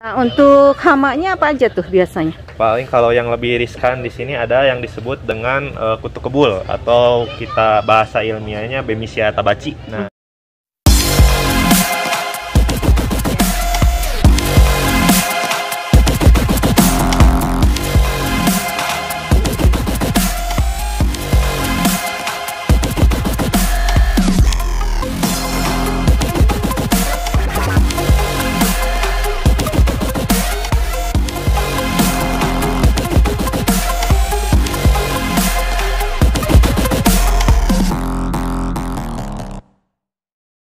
Nah, untuk hamanya apa aja tuh biasanya? Paling kalau yang lebih riskan di sini ada yang disebut dengan uh, kutu kebul atau kita bahasa ilmiahnya Bemisia tabaci. Nah,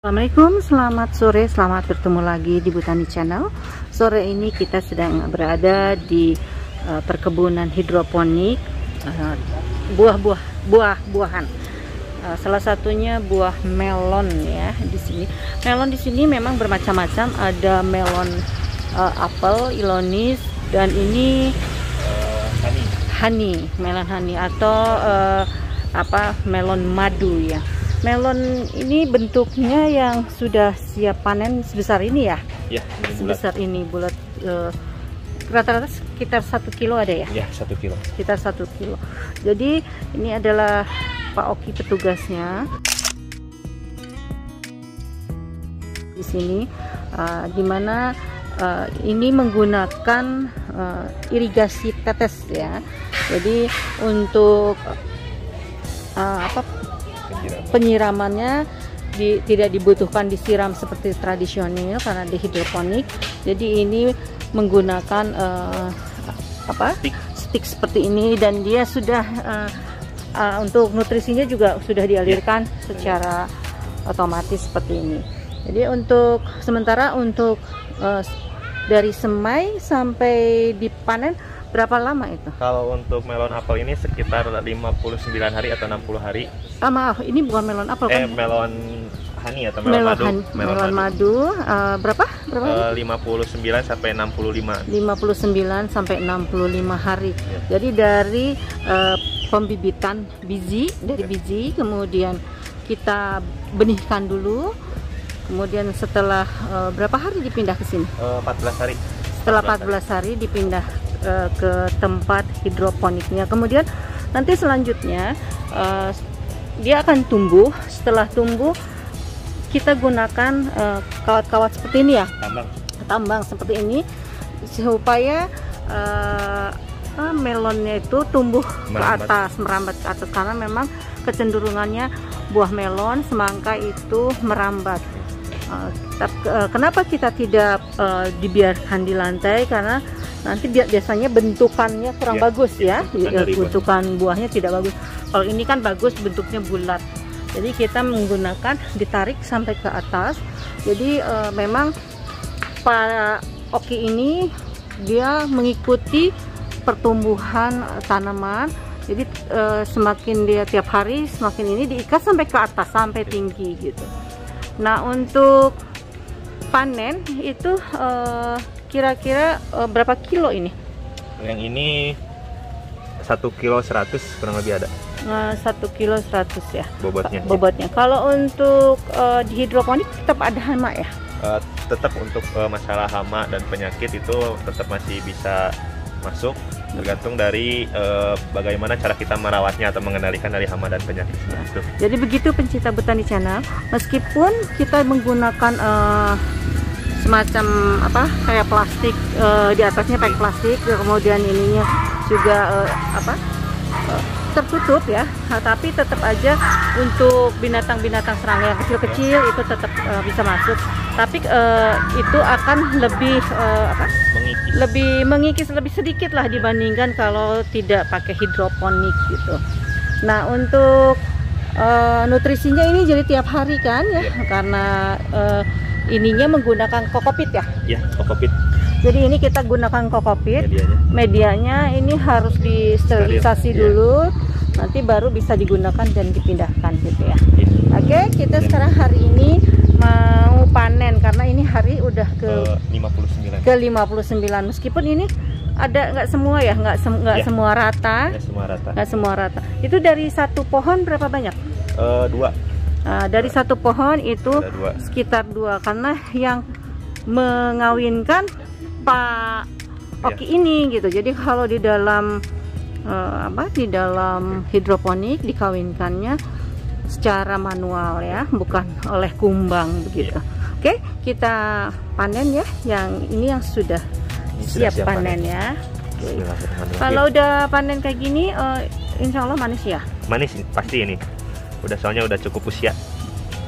Assalamualaikum, selamat sore, selamat bertemu lagi di Butani Channel. Sore ini kita sedang berada di uh, perkebunan hidroponik uh, buah-buah buah-buahan. Uh, salah satunya buah melon ya di sini. Melon di sini memang bermacam-macam. Ada melon uh, apel, ilonis dan ini uh, honey. honey, melon honey atau uh, apa melon madu ya melon ini bentuknya yang sudah siap panen sebesar ini ya? Ya, sebesar ini bulat. Uh, rata-rata sekitar satu kilo ada ya? Ya, satu kilo. Sekitar satu kilo. Jadi ini adalah Pak Oki petugasnya di sini, uh, di mana uh, ini menggunakan uh, irigasi tetes ya. Jadi untuk uh, apa penyiramannya di, tidak dibutuhkan disiram seperti tradisional karena di hidroponik jadi ini menggunakan uh, apa stick. stick seperti ini dan dia sudah uh, uh, untuk nutrisinya juga sudah dialirkan ya. secara otomatis seperti ini jadi untuk sementara untuk uh, dari semai sampai dipanen Berapa lama itu? Kalau untuk melon apel ini sekitar 59 hari atau 60 hari. Ah maaf, ini bukan melon apel kan? Eh, melon honey atau melon, melon madu. melon, melon madu. madu. Uh, berapa? Berapa uh, 59 sampai 65. 59 sampai 65 hari. Ya. Jadi dari uh, pembibitan biji, dari ya. biji kemudian kita benihkan dulu. Kemudian setelah uh, berapa hari dipindah ke sini? Uh, 14 hari. Setelah 14 hari, hari dipindah uh, ke tempat hidroponiknya. Kemudian nanti selanjutnya uh, dia akan tumbuh. Setelah tumbuh kita gunakan eh, kawat-kawat uh, seperti ini ya? Tambang. Tambang seperti ini supaya uh, melonnya itu tumbuh merambat. ke atas merambat ke atas. Karena memang kecenderungannya buah melon semangka itu merambat. Uh, kenapa kita tidak uh, dibiarkan di lantai? Karena nanti biasanya bentukannya kurang ya, bagus ya, ya bentukan buahnya tidak bagus. Kalau ini kan bagus bentuknya bulat. Jadi kita menggunakan ditarik sampai ke atas. Jadi e, memang Pak Oki ini dia mengikuti pertumbuhan tanaman. Jadi e, semakin dia tiap hari semakin ini diikat sampai ke atas sampai tinggi gitu. Nah untuk panen itu uh, kira-kira uh, berapa kilo ini? Yang ini satu kilo seratus kurang lebih ada. Eh, satu kilo seratus ya. Bobotnya. Bobotnya. Ya. Kalau untuk uh, di hidroponik tetap ada hama ya? Uh, tetap untuk uh, masalah hama dan penyakit itu tetap masih bisa masuk tergantung dari uh, bagaimana cara kita merawatnya atau mengendalikan dari hama dan penyakit ya. Jadi begitu pencinta botani channel, meskipun kita menggunakan uh, semacam apa kayak plastik uh, di atasnya pakai plastik kemudian ininya juga uh, apa uh, tertutup ya nah, tapi tetap aja untuk binatang-binatang serangga yang kecil-kecil itu tetap uh, bisa masuk tapi uh, itu akan lebih uh, apa mengikis. lebih mengikis lebih sedikit lah dibandingkan kalau tidak pakai hidroponik gitu nah untuk uh, nutrisinya ini jadi tiap hari kan ya, ya. karena uh, ininya menggunakan kokopit ya? Iya, kokopit. Jadi ini kita gunakan kokopit. Medianya, medianya ini harus disterilisasi iya. dulu. Nanti baru bisa digunakan dan dipindahkan gitu ya. ya. Oke, kita ya. sekarang hari ini mau panen karena ini hari udah ke, ke 59. Ke 59. Meskipun ini ada nggak semua ya, nggak sem nggak ya. semua rata. Nggak semua rata. Nggak semua rata. Itu dari satu pohon berapa banyak? Uh, dua. Nah, dari satu pohon itu dua. sekitar dua karena yang mengawinkan Pak Oki ya. ini gitu. Jadi kalau di dalam uh, apa di dalam hidroponik dikawinkannya secara manual ya, bukan oleh kumbang begitu. Ya. Oke, kita panen ya. Yang ini yang sudah ini siap, siap panen, panen ya. Kalau udah panen kayak gini, uh, insya Allah manis ya? Manis pasti ini. Udah soalnya udah cukup usia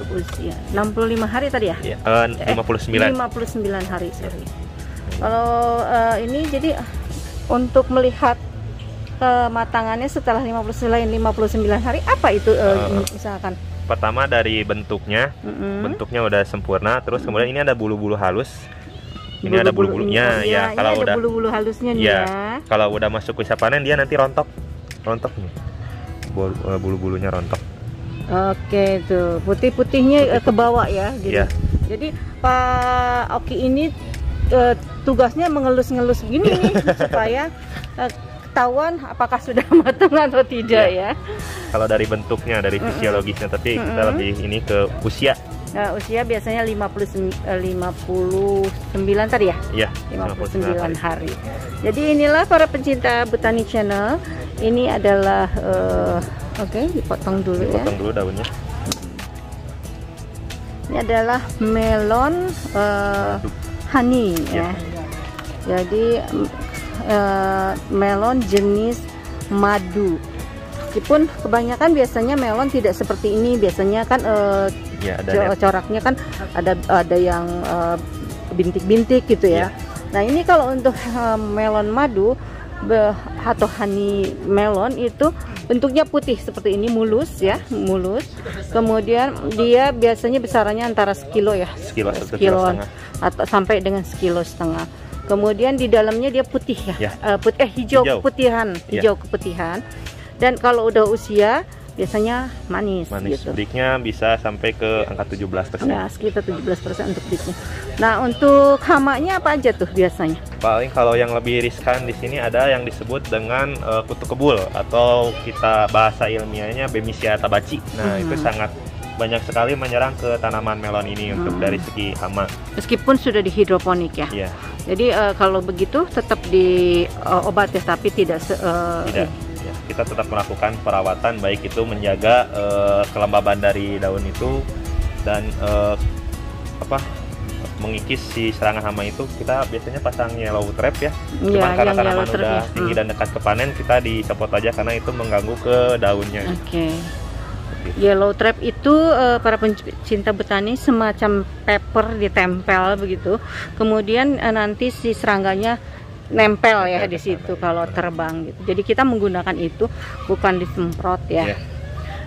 usia 65 hari tadi ya? Iya, uh, 59. Eh, 59 hari, sorry. Kalau uh, ini jadi untuk melihat kematangannya setelah 59 59 hari apa itu uh, uh, misalkan? Pertama dari bentuknya. Mm -hmm. Bentuknya udah sempurna, terus kemudian ini ada bulu-bulu halus. Ini bulu -bulu, ada bulu-bulunya ya, ya kalau udah bulu-bulu halusnya nih ya, ya. Kalau udah masuk usia panen dia nanti rontok. Rontok nih. Bulu-bulunya rontok. Oke tuh putih-putihnya Putih. ke bawah ya. Jadi, yeah. jadi Pak Oki ini uh, tugasnya mengelus-ngelus gini supaya uh, ketahuan apakah sudah matang atau tidak yeah. ya. Kalau dari bentuknya, dari fisiologisnya, mm -mm. tapi mm -mm. kita lebih ini ke usia. Nah, usia biasanya 50 59 tadi ya? Iya, 59, 59 hari. hari. Jadi inilah para pencinta Botani Channel. Ini adalah uh, Oke, dipotong dulu dipotong ya. Dipotong dulu daunnya. Ini adalah melon uh, honey ya. ya. Jadi uh, melon jenis madu. Meskipun kebanyakan biasanya melon tidak seperti ini, biasanya kan uh, ya, ada coraknya kan ada ada yang bintik-bintik uh, gitu ya. ya. Nah, ini kalau untuk uh, melon madu atau honey melon itu bentuknya putih seperti ini mulus ya mulus. Kemudian dia biasanya besarannya antara sekilo ya. Sekilo, sekilo atau sampai dengan sekilo setengah. Kemudian di dalamnya dia putih ya, ya. Uh, put eh hijau, hijau. keputihan. Hijau ya. keputihan. Dan kalau udah usia biasanya manis, manis. gitu. Diknya bisa sampai ke angka 17 persen. Ya, sekitar 17 persen untuk diknya. Nah, untuk hamanya apa aja tuh biasanya? Paling kalau yang lebih riskan di sini ada yang disebut dengan uh, kutu kebul atau kita bahasa ilmiahnya Bemisia tabaci. Nah, hmm. itu sangat banyak sekali menyerang ke tanaman melon ini hmm. untuk dari segi hama. Meskipun sudah di hidroponik ya. Iya. Jadi uh, kalau begitu tetap di uh, obat ya, tapi tidak. Uh, tidak kita tetap melakukan perawatan baik itu menjaga uh, kelembaban dari daun itu dan uh, apa mengikis si serangan hama itu kita biasanya pasang yellow trap ya. ya karena tanaman udah ya. tinggi hmm. dan dekat ke panen kita dicopot aja karena itu mengganggu ke daunnya. Oke. Okay. Yellow trap itu uh, para pencinta botani semacam paper ditempel begitu. Kemudian uh, nanti si serangganya nempel ya di situ kalau terbang gitu. Jadi kita menggunakan itu bukan disemprot ya. Yeah.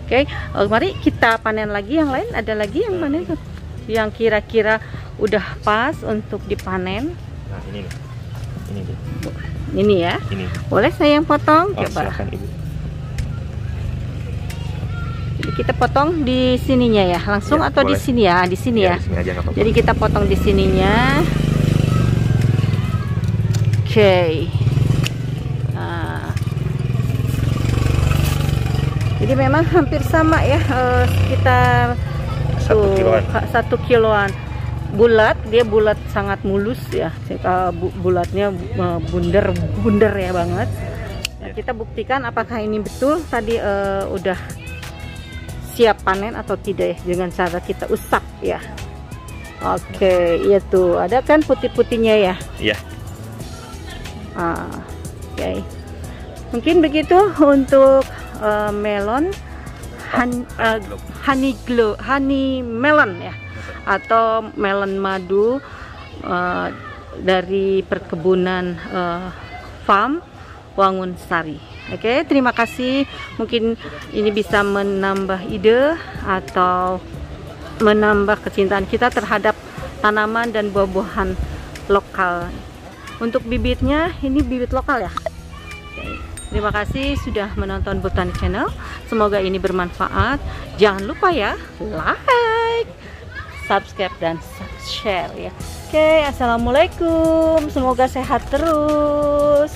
Oke, okay. uh, mari kita panen lagi yang lain. Ada lagi yang mana itu? Yang kira-kira udah pas untuk dipanen. Nah, ini nih. Ini nih. Ini ya. Ini. Boleh saya yang potong? Oh, Coba. Silakan, Ibu. Jadi kita potong di sininya ya, langsung ya, atau boleh. di sini ya? Di sini ya. ya. Di sini aja. Jadi kita potong di sininya nah. jadi memang hampir sama ya uh, sekitar satu tuh, kiloan. satu kiloan. Bulat dia bulat sangat mulus ya. Uh, bulatnya uh, bundar bundar ya banget. Nah, kita buktikan apakah ini betul. Tadi uh, udah siap panen atau tidak ya dengan cara kita usap ya. Oke okay, iya tuh. Ada kan putih-putihnya ya? Iya ah, oke okay. mungkin begitu untuk uh, melon han, uh, honey glow honey melon ya atau melon madu uh, dari perkebunan uh, farm Wangun Sari. Oke, okay, terima kasih. Mungkin ini bisa menambah ide atau menambah kecintaan kita terhadap tanaman dan buah-buahan lokal untuk bibitnya ini bibit lokal ya. Terima kasih sudah menonton Botani Channel. Semoga ini bermanfaat. Jangan lupa ya like subscribe dan share ya. Oke assalamualaikum. Semoga sehat terus